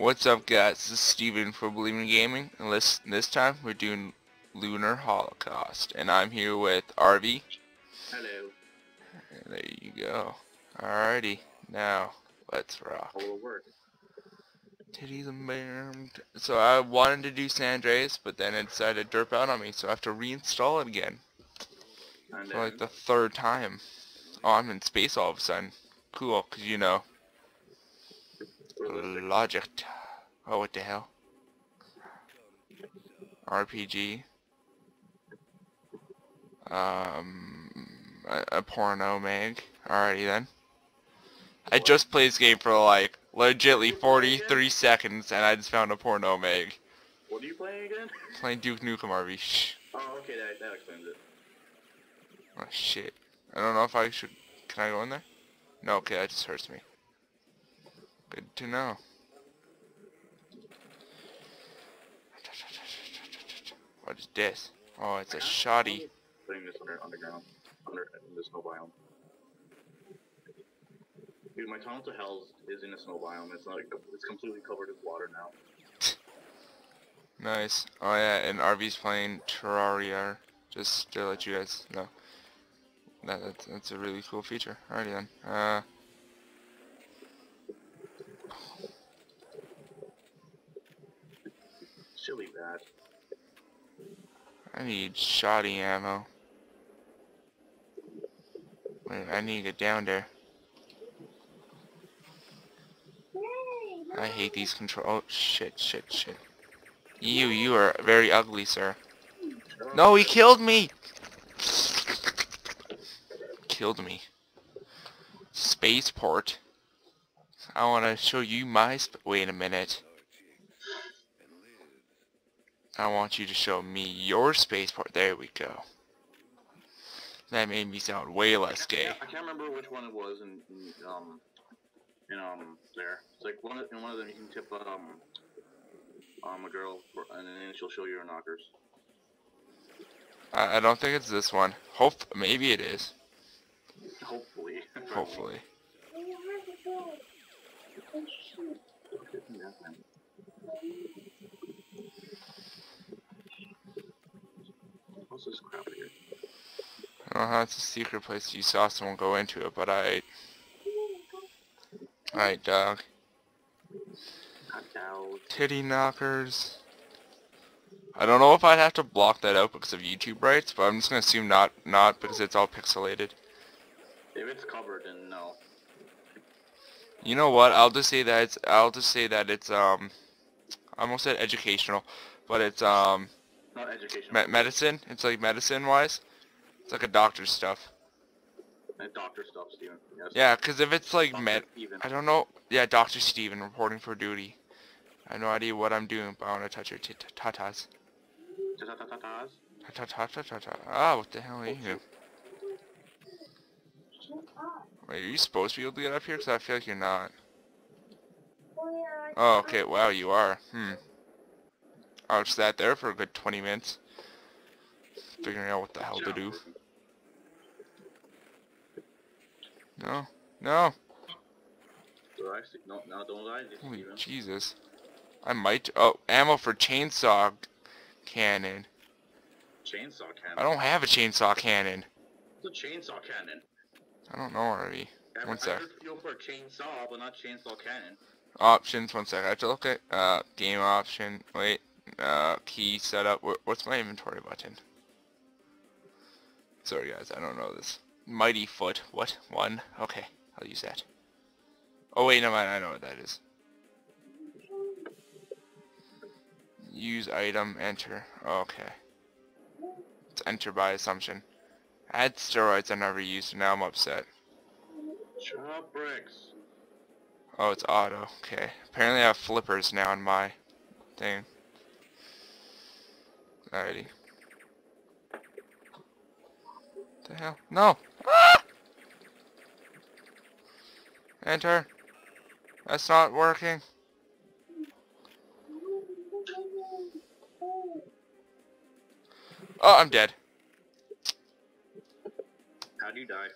What's up guys, this is Steven from Oblivion Gaming, and this, this time we're doing Lunar Holocaust, and I'm here with RV. Hello. And there you go. Alrighty, now, let's rock. How will it work? Titties and bam. So I wanted to do San Andreas, but then it decided to derp out on me, so I have to reinstall it again. For like the third time. Oh, I'm in space all of a sudden. Cool, cause you know. Logic. Oh, what the hell? RPG. Um, a, a porno mag. Alrighty then. I just played this game for like legitly 43 seconds and I just found a porno mag. What are you playing again? Playing Duke Nukem RV. Shh. Oh, okay, that, that explains it. Oh shit. I don't know if I should. Can I go in there? No, okay, that just hurts me. Good to know. What is this? Oh, it's a shoddy. Putting this under underground, under in the snow biome. Dude, my tunnel to hell is in a snow biome. It's not. It's completely covered with water now. Nice. Oh yeah, and RV's playing Terraria. Just to let you guys know. That, that's, that's a really cool feature. Alrighty then. Uh, Silly bad. I need shoddy ammo. Wait, I need to get down there. I hate these control. Oh shit, shit, shit. You, you are very ugly, sir. No, he killed me. Killed me. Spaceport. I want to show you my. Wait a minute. I want you to show me your spaceport. There we go. That made me sound way less gay. I can't remember which one it was in, in um in um there. It's like one of, in one of them you can tip um um a girl for, and then she'll show you her knockers. I, I don't think it's this one. Hope maybe it is. Hopefully. Hopefully. What's this crap here? I don't know how it's a secret place. You saw someone go into it, but I. Alright, dog. Titty knockers. I don't know if I'd have to block that out because of YouTube rights, but I'm just gonna assume not, not because it's all pixelated. If it's covered, then no. You know what? I'll just say that it's. I'll just say that it's um. I almost said educational, but it's um Not educational. me medicine. It's like medicine wise. It's like a doctor's stuff. Uh, Doctor stuff, Steven. Yes. Yeah, because if it's like Dr. med, Steven. I don't know. Yeah, Doctor Steven reporting for duty. I have no idea what I'm doing, but I want to touch your tit- tatas. Ta-ta-ta-ta-tas. Ta ta ta ta ta. Ah, what the hell are you? Wait, are you supposed to be able to get up here? Because I feel like you're not. Oh, okay. Wow, you are. Hmm. I was sat there for a good 20 minutes. Figuring out what the hell to do. No. No. No, no, don't lie, Holy. Jesus. I might. Oh, ammo for chainsaw cannon. Chainsaw cannon. I don't have a chainsaw cannon. It's a chainsaw cannon. I don't know already. I- One I sec. you for chainsaw, but not chainsaw cannon. Options, one sec. I have to look at uh game option. Wait, uh key setup. What's my inventory button? Sorry guys, I don't know this. Mighty foot. What? One? Okay, I'll use that. Oh wait, no mind. I know what that is. Use item. Enter. Okay. It's enter by assumption. I had steroids I never used, and now I'm upset. Chop bricks. Oh, it's auto. Okay. Apparently I have flippers now on my thing. Alrighty. The hell? No! Ah! Enter. That's not working. Oh, I'm dead. How'd you die?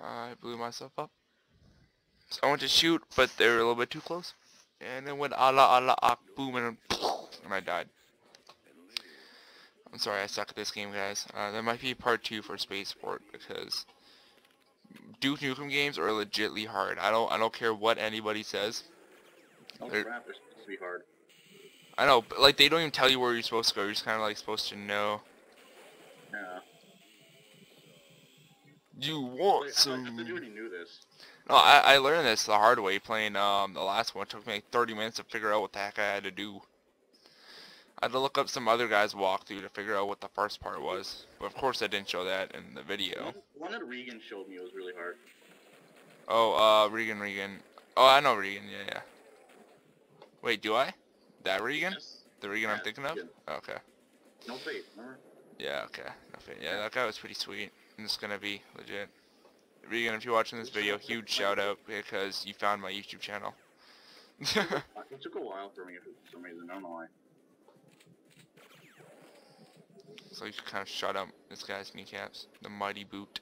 I blew myself up. So I went to shoot, but they were a little bit too close. and it went Allah Allah ak boom and, and I died. I'm sorry I suck at this game guys. Uh, there might be part 2 for Spaceport because Duke Nukem games are legitly hard. I don't I don't care what anybody says. Oh They're- crap, they're supposed to be hard. I know, but like they don't even tell you where you're supposed to go. You're just kind of like supposed to know. Yeah. You Wait, want I thought some? you already knew this. No, I, I learned this the hard way playing um the last one. It took me like 30 minutes to figure out what the heck I had to do. I had to look up some other guy's walkthrough to figure out what the first part was. But of course I didn't show that in the video. One, that Regan showed me was really hard. Oh, uh, Regan, Regan. Oh, I know Regan, yeah, yeah. Wait, do I? That Regan? Yes. The Regan I'm thinking of? Okay. No faith, remember? Yeah, okay. Okay. Yeah, that guy was pretty sweet. And it's gonna be legit. Regan, if you're watching this video, huge shout out because you found my YouTube channel. It took a while for me for some reason, I don't know why. So you kind of shut up this guy's kneecaps. The mighty boot.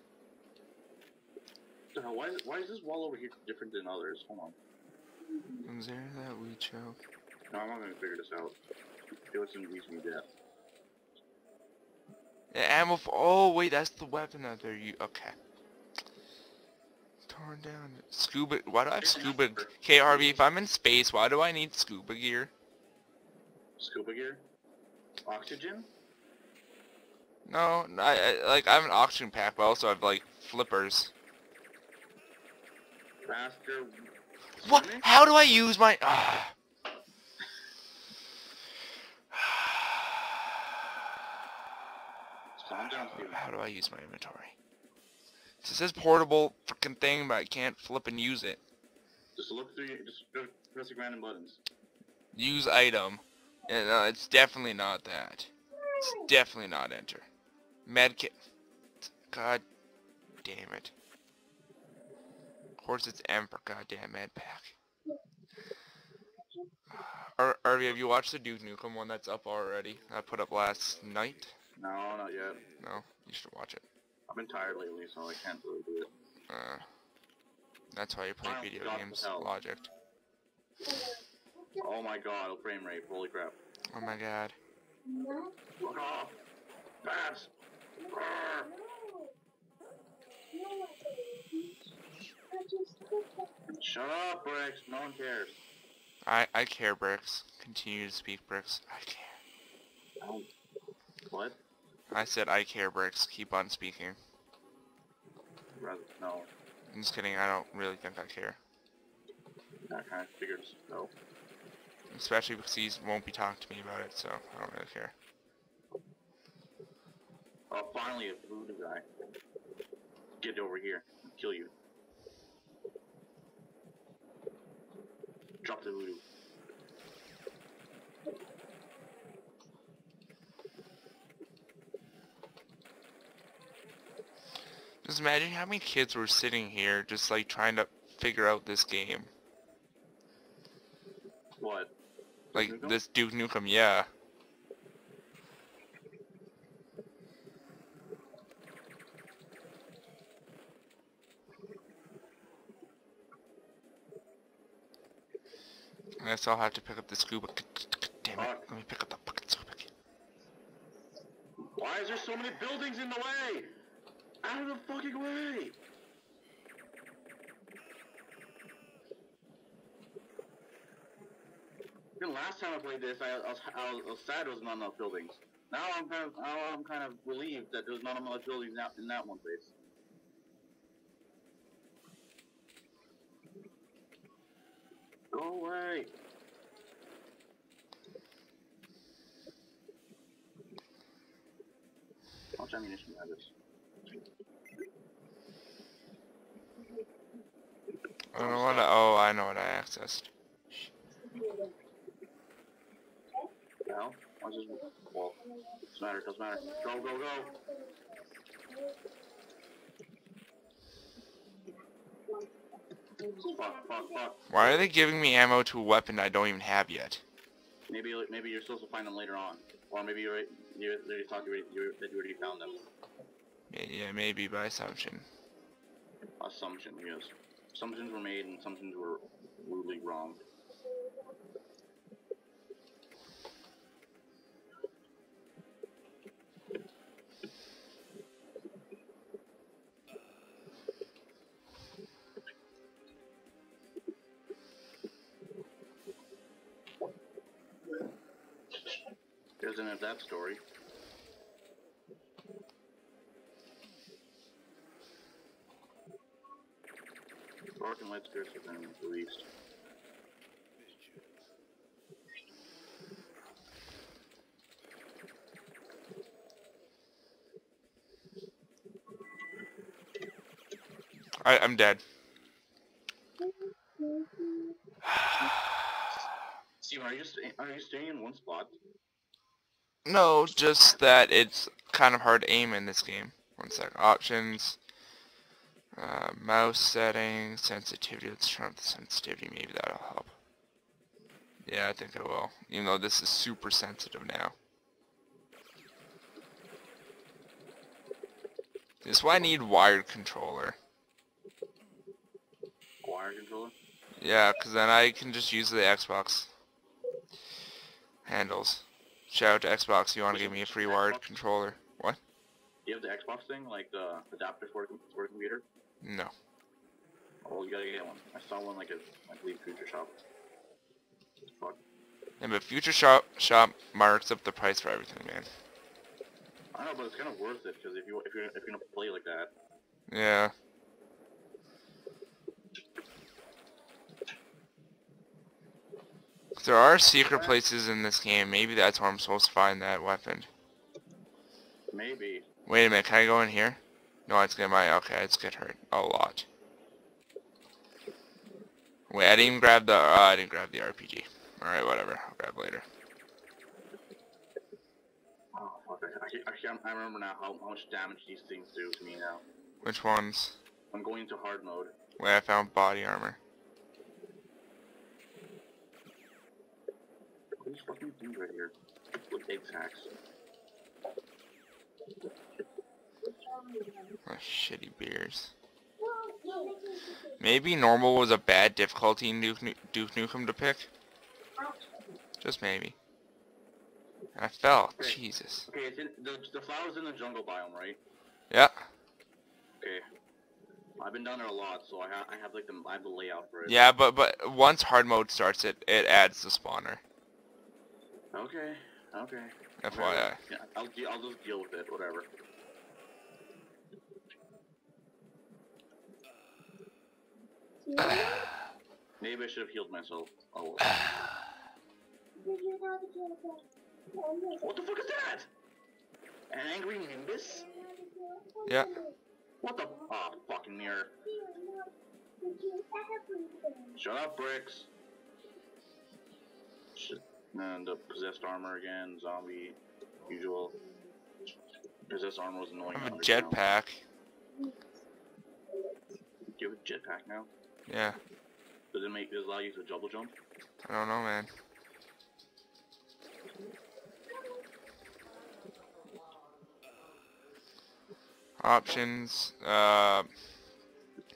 Why is, why is this wall over here different than others? Hold on. Is there that we choke? No, I'm not gonna figure this out. It was some reason did. Yeah, ammo for, oh wait, that's the weapon that they're you, okay. Torn down. Scuba, why do I have scuba, okay Harvey, if I'm in space, why do I need scuba gear? Scuba gear? Oxygen? No, I, I like I have an oxygen pack, but also I also have like flippers. Faster? What? How do I use my? Steven. How do I use my inventory? It says portable freaking thing, but I can't flip and use it. Just look through your, just press random buttons. Use item. And uh, it's definitely not that. It's definitely not enter. Medkit. God damn it. Of course it's for goddamn med pack. Ar- Arby, have you watched the Duke Nukem one that's up already? I put up last night? No, not yet. No, you should watch it. I've been tired lately, so I can't really do it. Uh, that's why you play Oh, video God, games. Logic. Oh my god, frame rate, holy crap. Oh my god. Fuck off! Bats! Shut up, Bricks, no one cares. I I care, Bricks. Continue to speak, Bricks. I care. Oh. What? I said I care, Bricks. Keep on speaking. Rather, no. I'm just kidding. I don't really think I care. I kind of figured so. Especially because he won't be talking to me about it, so I don't really care. Oh, finally a voodoo guy. Get over here. I'll kill you. Drop the voodoo. Just imagine how many kids were sitting here just like trying to figure out this game. What? Like Nukem? this Duke Nukem, yeah. Guess I'll have to pick up the scuba. Damn it. Let me pick up the fucking scuba. Why is there so many buildings in the way? Out of the fucking way! The last time I played this, I, I, was, I, was, I was sad there was not enough buildings. Now I'm kind of, now I'm kind of relieved that there's not enough buildings in that one place. Go away! Much ammunition do I have this? I don't know what I, oh, I know what I accessed. Hell? Why is this? Well, doesn't matter. Doesn't matter. Go, go, go. Fuck, fuck, fuck. Why are they giving me ammo to a weapon I don't even have yet? Maybe, maybe you're supposed to find them later on, or maybe you're you already thought you, already, you that you already found them. Yeah, yeah, maybe by assumption. Assumption, yes. Assumptions were made and assumptions were rudely wrong. Doesn't have that story. And have been released. I, I'm dead. Steven, are you are you staying in one spot? No, just that it's kind of hard to aim in this game. One sec. Options. Uh, mouse settings, sensitivity. Let's turn up the sensitivity. Maybe that'll help. Yeah, I think it will. Even though this is super sensitive now. This is why I need wired controller. Wire controller? Yeah, because then I can just use the Xbox handles. Shout out to Xbox, you want to give me a free wired controller. What? Do you have the Xbox thing, like the adapter for, for a computer? No. Oh, you gotta get one. I saw one like a like Leave Future Shop. Fuck. Yeah, but Future Shop Shop marks up the price for everything, man. I know, but it's kind of worth it because if you if you're if you're gonna play like that, Yeah. There are secret places in this game. Maybe that's where I'm supposed to find that weapon. maybe. Wait a minute, can I go in here? No, it's get my okay, it's get hurt a lot. Wait, I didn't even grab the uh, I didn't grab the RPG. Alright, whatever. I'll grab later. Oh! I, I, can't- I, can't, I remember now how, how much damage these things do to me now. Which ones? I'm going into hard mode. Wait, I found body armor. These fucking things right here? With egg sacks. Oh, shitty beers. Maybe normal was a bad difficulty in Duke, Nu- Duke Nukem to pick. Just maybe. I fell. Okay. Jesus. Okay, it's in, the the flowers in the jungle biome, right? Yeah. Okay. I've been down there a lot, so I have I have like the I have the layout for it. Yeah, but but once hard mode starts, it it adds the spawner. Okay. Okay. FYI. Yeah, I'll I'll just deal with it. Whatever. Maybe I should have healed myself. Oh. What the fuck is that? An angry nimbus? Yeah. What the? Ah, fucking mirror. Shut up, bricks. Shit. And the possessed armor again, zombie, usual. Possessed armor was annoying. I have a jetpack. Do you have a jetpack now? Yeah. Does it make does it allow you to double jump? I don't know, man. Options. Uh.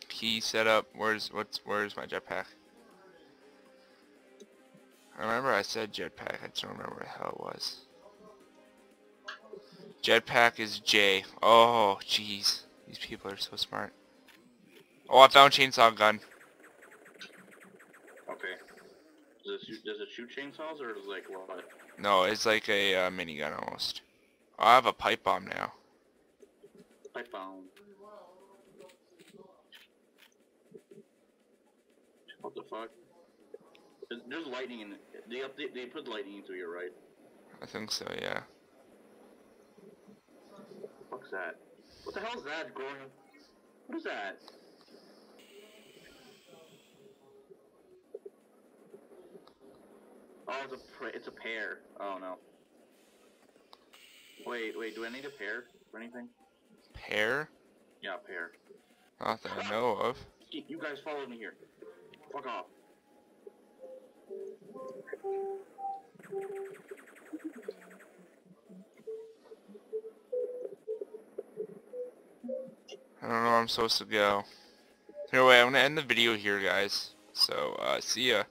Key setup. Where's what's where's my jetpack? I remember I said jetpack. I don't remember what the hell it was. Jetpack is J. Oh, jeez. These people are so smart. Oh, I found chainsaw gun. Okay. Does it shoot, does it shoot chainsaws or is it like what? No, it's like a uh, minigun almost. Oh, I have a pipe bomb now. Pipe bomb. What the fuck? There's, there's lightning in it. They update. They put lightning into your right? I think so, yeah. What's that? What the hell is that growing? What is that? Oh, it's a it's a pear. Oh no. Wait, wait. Do I need a pear for anything? Pear? Yeah, pear. Not that I know of. You guys follow me here. Fuck off. I don't know where I'm supposed to go. Wait, I'm gonna end the video here, guys. So, uh, see ya.